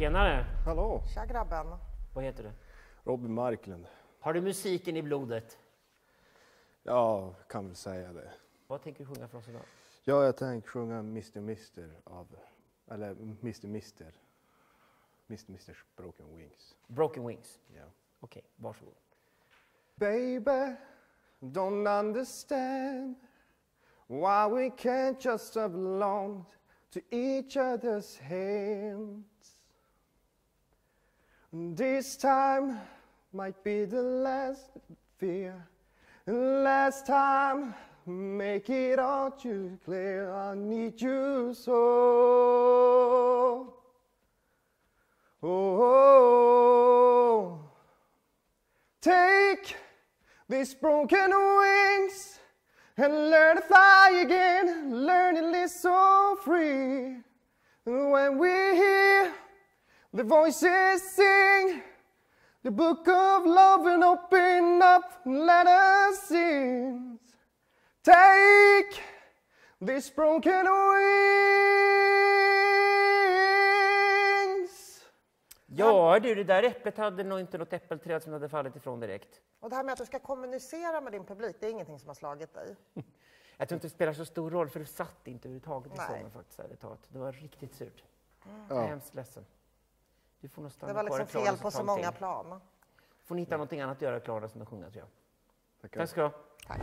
Tjenare! Hallå! Tja grabben. Vad heter du? Robin Marklund. Har du musiken i blodet? Ja, kan väl säga det. Vad tänker du sjunga för oss idag? Ja, jag tänkte sjunga Mr. Mister av, eller Mr. Mister. Mr. Misters Broken Wings. Broken Wings. Ja. Okej, varsågod. Baby, don't understand why we can't just have belonged to each other's hands. This time might be the last fear, last time. Make it all too clear. I need you so. Oh, take these broken wings and learn to fly again. Learn to live so free. When we hear the voices sing, the book of love and open up, let us in. Take these broken wings. Ja du, det där äpplet hade nog inte något äppelträd som hade fallit ifrån direkt. Och det här med att du ska kommunicera med din publik, det är ingenting som har slagit dig? Jag tror inte det spelar så stor roll, för det satt inte överhuvudtaget i sången faktiskt. ärligt talat. Det var riktigt surt. Ja. Jag är hemskt ledsen. Du får nog stanna Det var kvar liksom Klarna fel på så många till. plan. får ni hitta någonting annat att göra i Klarna som att sjunga tror jag. Tack ska du ha. Tack.